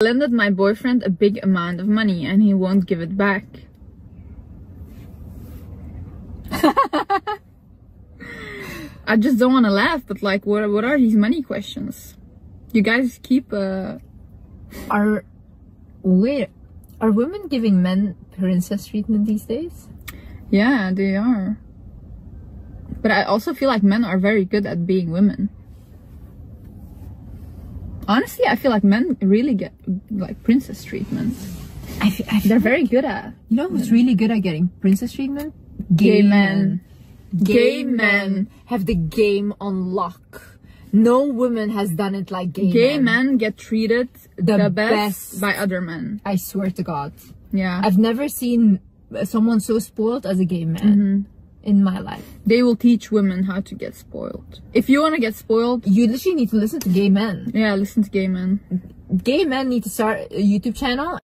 lended my boyfriend a big amount of money and he won't give it back. I just don't want to laugh, but like, what what are these money questions? You guys keep uh Are wait, are women giving men princess treatment these days? yeah, they are. But I also feel like men are very good at being women. Honestly, I feel like men really get like princess treatment. I, fe- I They're very good at. You know who's really good at getting princess treatment? Gay men. Gay, Gay men. have the game on lock. No woman has done it like gay, men. Gay men. men get treated The the, best, best. by other men. I swear to God. Yeah. I've never seen someone so spoiled as a gay man mm-hmm. In my life. they will teach women how to get spoiled. If you want to get spoiled, You literally need to listen to gay men. yeah, listen to gay men. Gay men need to start a YouTube channel